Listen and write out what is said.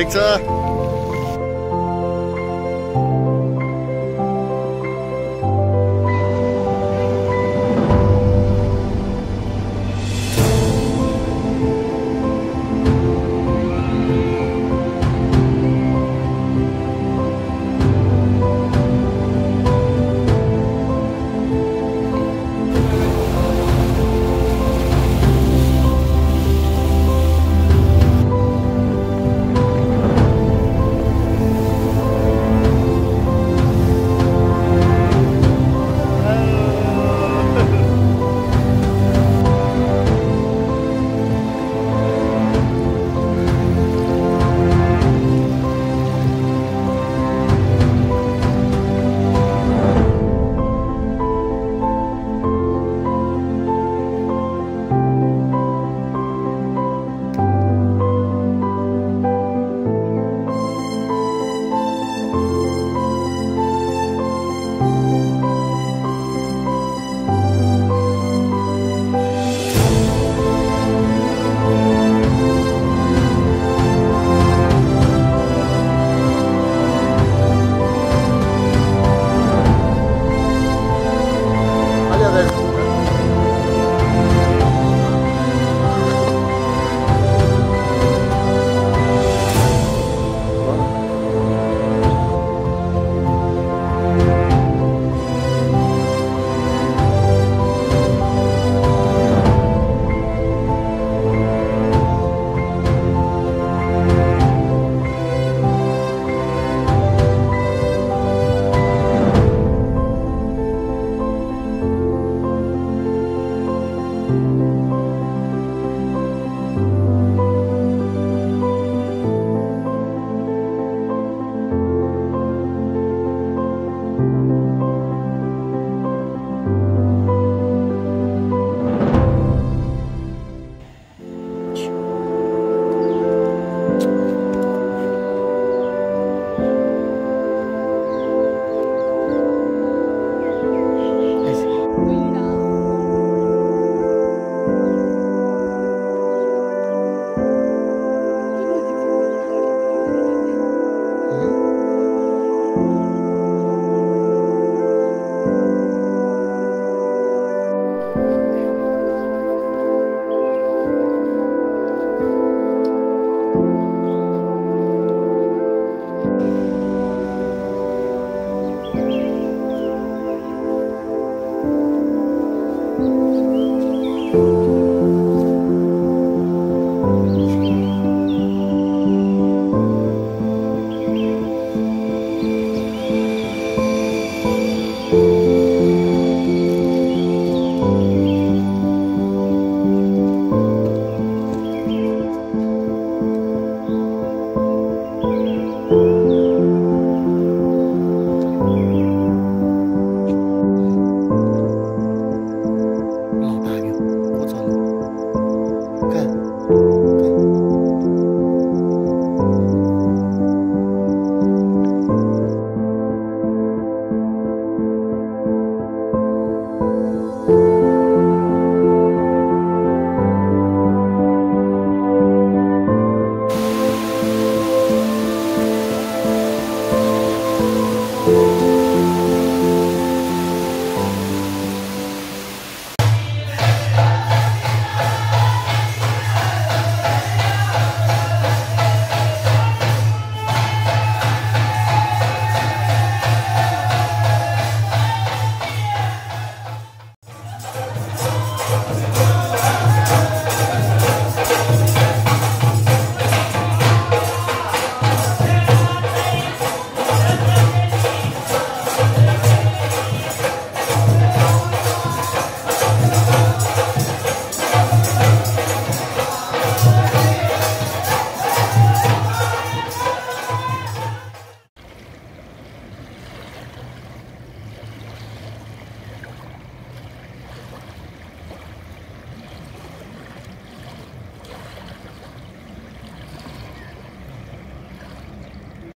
Victor.